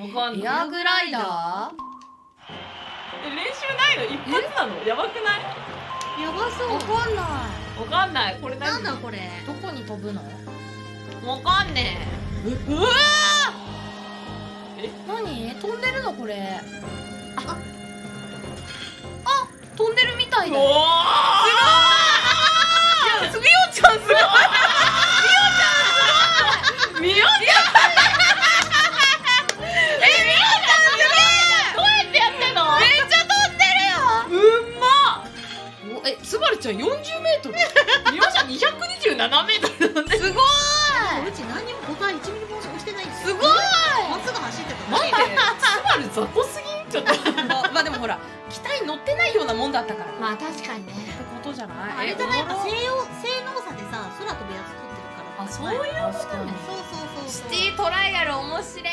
わかんない。エアグライダー？え練習ないの？一発なの？やばくない？やばそう。わかんない。わかんない。これな何んだこれ？どこに飛ぶの？わかんねうわええ？何？飛んでるのこれ？ああ飛んでるみたいだ。おスバルちゃん40メートル？みおちゃん227メートルなんで。すすごい。うち何にもボタン1ミリも押してないすごい。まっすぐ走ってた。マジで？スバル雑魚すぎ？んちょっと。ままあでもほら機体乗ってないようなもんだったから。ってまあ確かにね。ことじゃない？あれじゃない？やっぱえ性能性能差でさ空飛ぶやつ撮ってるから。あそういうことね。そうそうそう。シティトライアル面白い